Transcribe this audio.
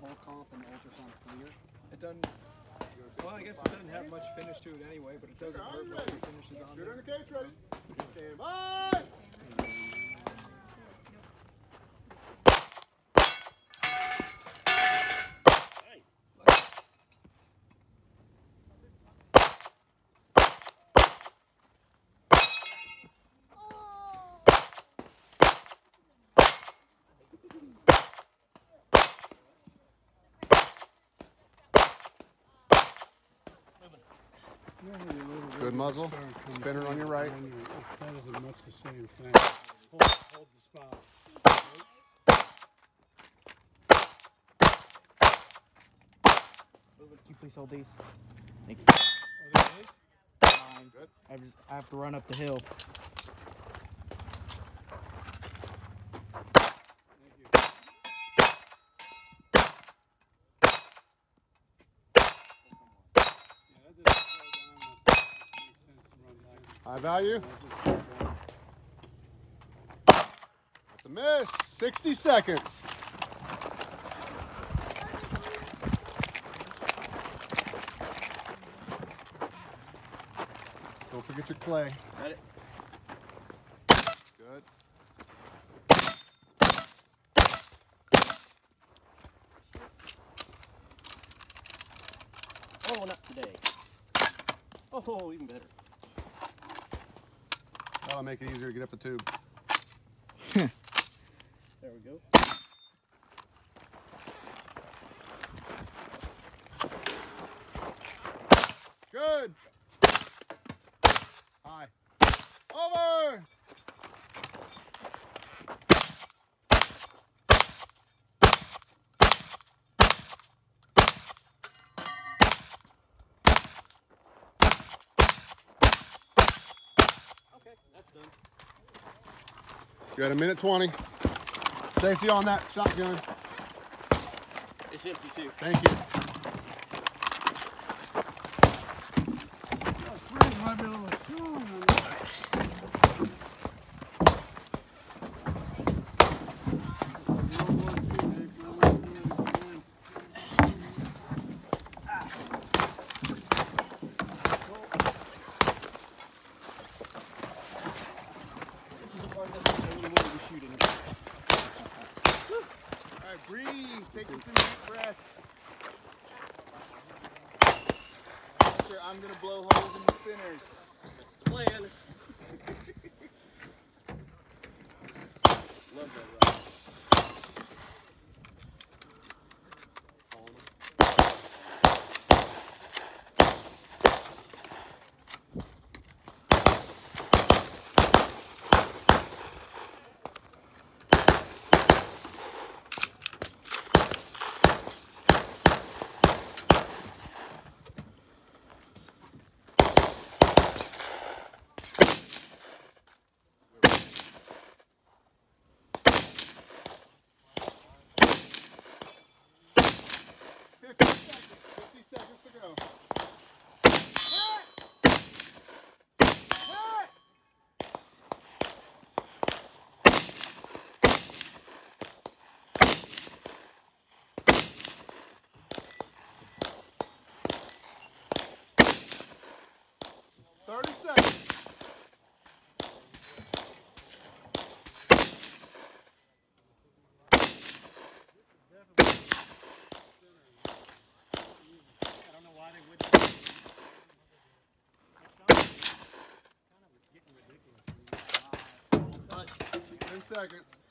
whole comp and the ultrasound clear? It doesn't. Well, I guess it doesn't have much finish to it anyway, but it doesn't hurt much the finishes on Shooter in the cage ready. Stand by. Good muzzle. Spinner on your right. That isn't much the same thing. Hold, hold the spot. Can you please hold these? Thank you. Are they his? Fine. Good. I, just, I have to run up the hill. Thank you. Yeah, that doesn't slow down. That makes sense to run light. High value. That just slows down. That's a miss. 60 seconds. Don't forget your clay. Got it. Good. Oh, not today. Oh, even better. That'll make it easier to get up the tube. There we go. Good. High. Over. Okay, that's done. You got a minute 20. Safety on that shotgun. It's empty too. Thank you. That springs might be a little strong on that. No more too big, no more too big. This is the part that's the only way to shoot in All right, breathe. Taking some deep breaths. I'm gonna blow holes in the spinners. That's the plan. Seconds.